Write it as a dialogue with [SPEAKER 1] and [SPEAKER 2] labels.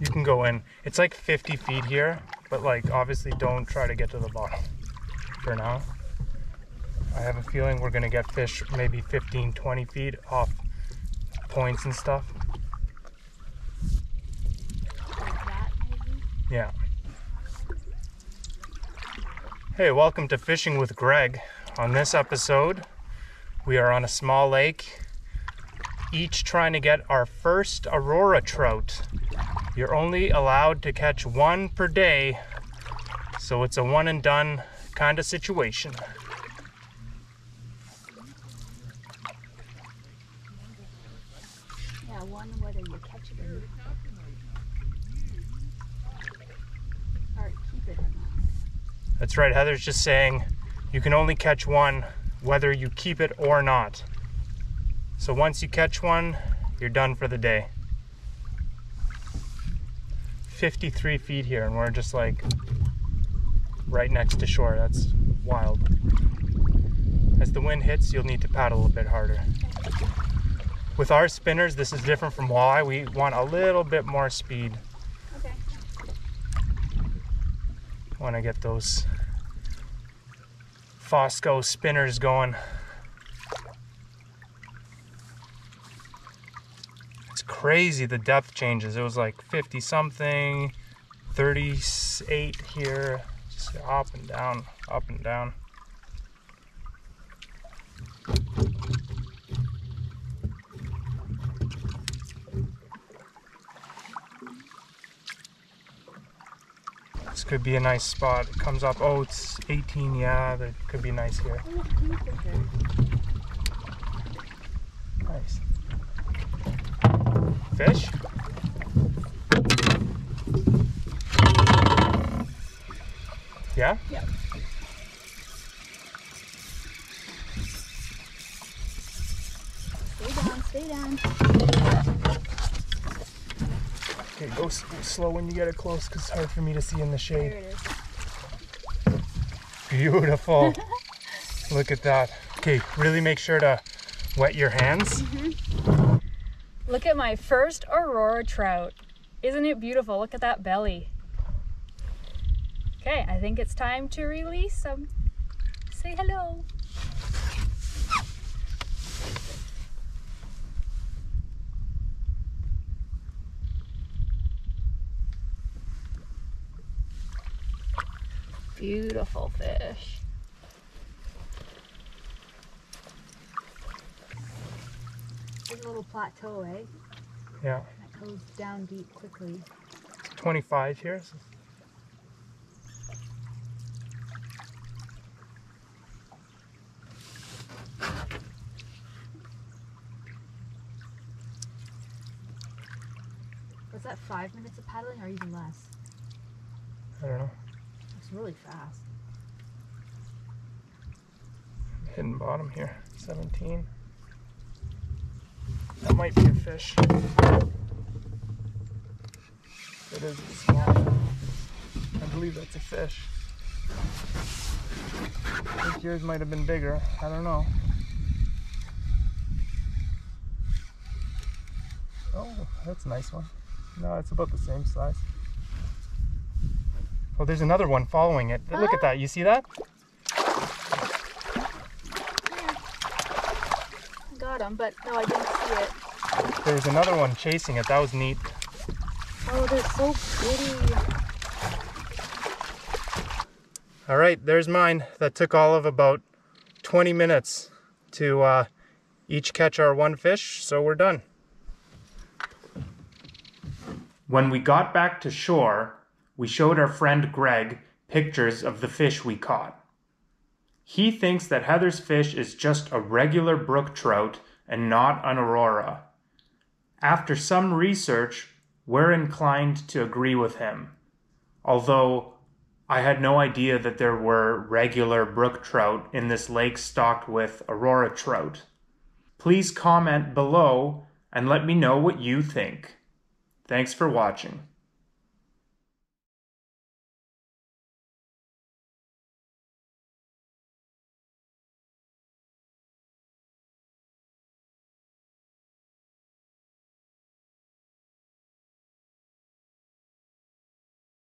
[SPEAKER 1] You can go in. It's like 50 feet here, but like obviously don't try to get to the bottom for now. I have a feeling we're gonna get fish maybe 15, 20 feet off points and stuff. Yeah. Hey, welcome to Fishing with Greg. On this episode, we are on a small lake, each trying to get our first Aurora trout. You're only allowed to catch one per day, so it's a one and done kind of situation.
[SPEAKER 2] Yeah, one whether you catch it or, or keep it or not.
[SPEAKER 1] That's right, Heather's just saying you can only catch one whether you keep it or not. So once you catch one, you're done for the day. 53 feet here, and we're just like right next to shore. That's wild. As the wind hits, you'll need to paddle a bit harder. With our spinners, this is different from walleye. We want a little bit more speed.
[SPEAKER 2] Okay.
[SPEAKER 1] Want to get those Fosco spinners going. Crazy the depth changes. It was like 50 something, 38 here, just up and down, up and down. This could be a nice spot. It comes up, oh, it's 18, yeah, that could be nice here. Nice. Fish? Yeah?
[SPEAKER 2] Yep. Stay down, stay down.
[SPEAKER 1] Okay, go, s- slow when you get it close because it's hard for me to see in the
[SPEAKER 2] There
[SPEAKER 1] shade.
[SPEAKER 2] it is.
[SPEAKER 1] Beautiful. Look at that. Okay, really make sure to wet your hands. Mm-hmm.
[SPEAKER 2] Look at my first Aurora trout. Isn't it beautiful? Look at that belly. Okay, I think it's time to release them. Say hello. Beautiful fish. Little plateau, eh?
[SPEAKER 1] Yeah,
[SPEAKER 2] That goes down deep quickly.
[SPEAKER 1] 25 here.
[SPEAKER 2] Was that five minutes of paddling or even less?
[SPEAKER 1] I don't know.
[SPEAKER 2] It's really fast.
[SPEAKER 1] Hidden bottom here. 17. That might be a fish. It is small. I believe that's a fish. I think yours might have been bigger. I don't know. Oh, that's a nice one. No, it's about the same size. Oh, there's another one following it. Look at that. You see that?
[SPEAKER 2] Got him, but no, I didn't see it.
[SPEAKER 1] There's another one chasing it. That was neat.
[SPEAKER 2] Oh, they're so pretty.
[SPEAKER 1] All right, there's mine. That took all of about 20 minutes to uh, each catch our one fish, so we're done. When we got back to shore, we showed our friend Greg pictures of the fish we caught. He thinks that Heather's fish is just a regular brook trout and not an aurora. After some research, we're inclined to agree with him. Although I had no idea that there were regular brook trout in this lake stocked with aurora trout. Please comment below and let me know what you think. Thanks for watching.